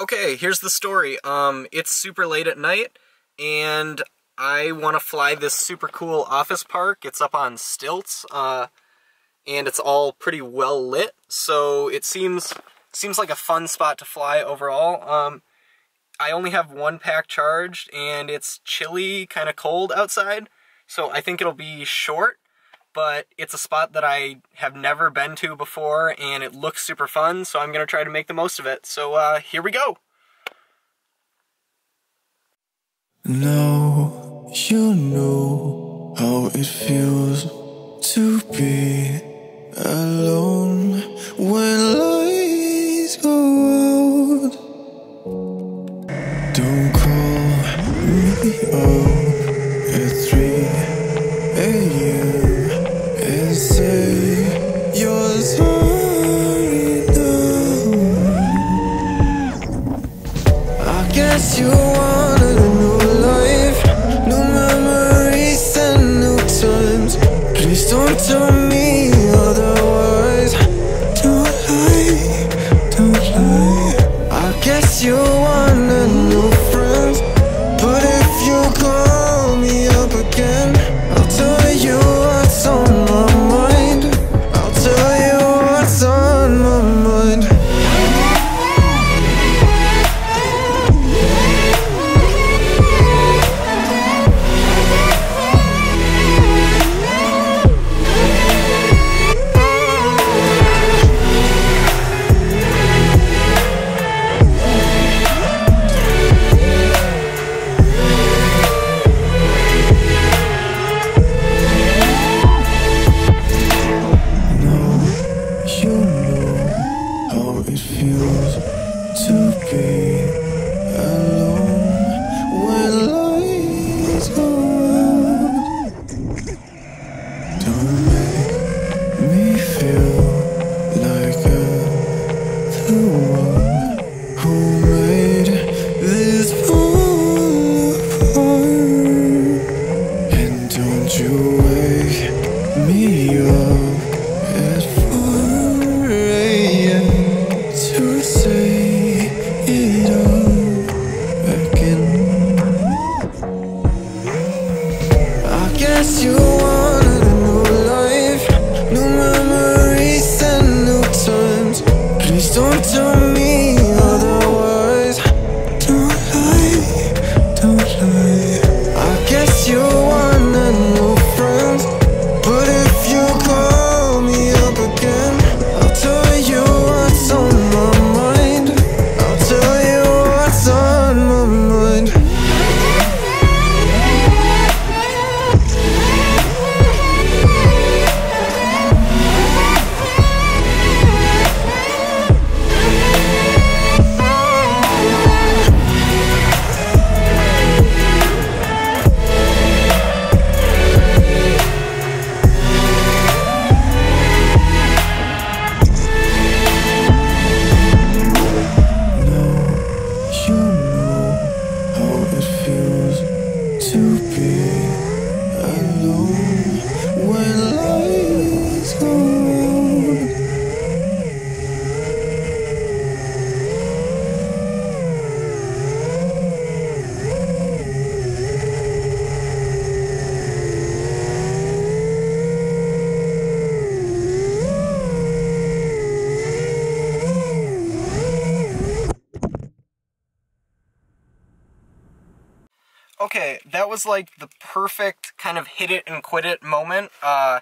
Okay, here's the story. Um, it's super late at night, and I want to fly this super cool office park. It's up on stilts, uh, and it's all pretty well lit, so it seems seems like a fun spot to fly overall. Um, I only have one pack charged, and it's chilly, kind of cold outside, so I think it'll be short, but it's a spot that I have never been to before, and it looks super fun, so I'm going to try to make the most of it. So uh, here we go! Now you know how it feels to be alone when lights go out. Don't call me up at 3 a.m. guess you wanted a new life, new memories and new times. Please don't tell me Don't make me feel be alone Okay, that was like the perfect kind of hit it and quit it moment. Uh,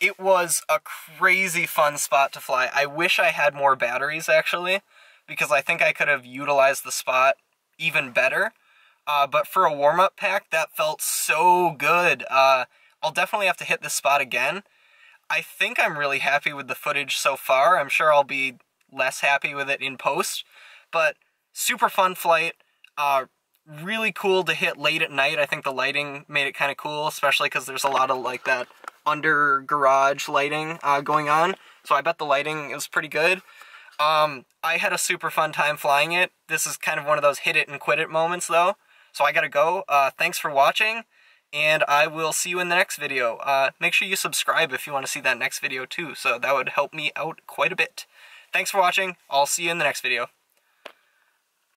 it was a crazy fun spot to fly. I wish I had more batteries actually, because I think I could have utilized the spot even better. Uh, but for a warm up pack, that felt so good. Uh, I'll definitely have to hit this spot again. I think I'm really happy with the footage so far. I'm sure I'll be less happy with it in post, but super fun flight. Uh, really cool to hit late at night. I think the lighting made it kind of cool, especially because there's a lot of like that under garage lighting uh, going on. So I bet the lighting is pretty good. Um, I had a super fun time flying it. This is kind of one of those hit it and quit it moments though. So I gotta go. Uh, thanks for watching, and I will see you in the next video. Uh, make sure you subscribe if you want to see that next video too, so that would help me out quite a bit. Thanks for watching. I'll see you in the next video.